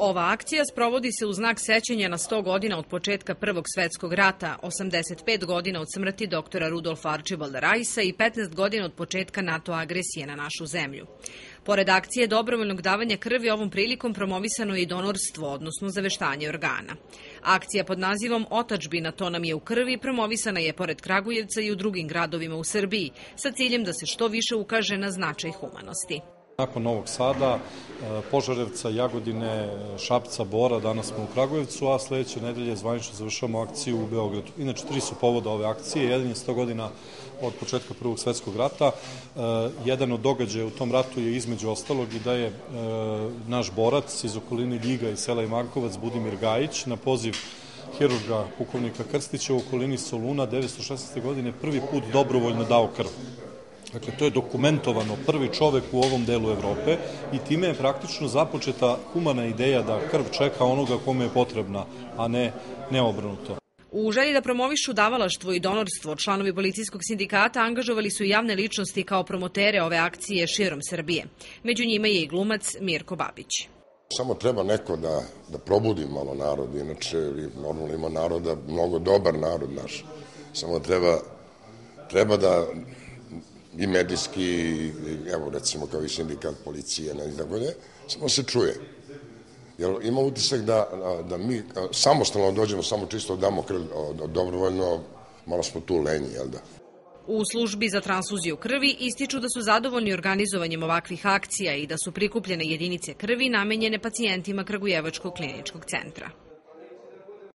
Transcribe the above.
Ova akcija sprovodi se u znak sećanja na 100 godina od početka Prvog svetskog rata, 85 godina od smrti doktora Rudolfa Archibalda Rajsa i 15 godina od početka NATO agresije na našu zemlju. Pored akcije dobrovoljnog davanja krvi ovom prilikom promovisano je i donorstvo, odnosno zaveštanje organa. Akcija pod nazivom Otačbina to nam je u krvi promovisana je pored Kragujevca i u drugim gradovima u Srbiji sa ciljem da se što više ukaže na značaj humanosti. Nakon Novog Sada, e, Požarevca, Jagodine, Šapca, Bora, danas smo u Kragujevcu, a sledeće nedelje zvanično završavamo akciju u Beogradu. Inače, tri su povoda ove akcije. Jedan je 100 godina od početka Prvog svetskog rata. E, jedan od događaja u tom ratu je između ostalog i da je e, naš borac iz okoline Ljiga i sela Imankovac, Budimir Gajić, na poziv hirurga pukovnika Krstića u okolini Soluna 1916. godine prvi put dobrovoljno dao krv. Dakle, to je dokumentovano prvi čovek u ovom delu Evrope i time je praktično započeta humana ideja da krv čeka onoga kome je potrebna, a ne, ne obrnuto. U želji da promovišu davalaštvo i donorstvo, članovi policijskog sindikata angažovali su javne ličnosti kao promotere ove akcije širom Srbije. Među njima je i glumac Mirko Babić. Samo treba neko da, da probudi malo narod, inače normalno ima naroda, mnogo dobar narod naš. Samo treba, treba da i medijski, evo recimo kao i sindikat policije, ne znam dalje, samo se čuje. Jer ima utisak da, da mi samostalno dođemo, samo čisto damo krv, dobrovoljno, malo smo tu lenji, jel da? U službi za transfuziju krvi ističu da su zadovoljni organizovanjem ovakvih akcija i da su prikupljene jedinice krvi namenjene pacijentima Kragujevačkog kliničkog centra.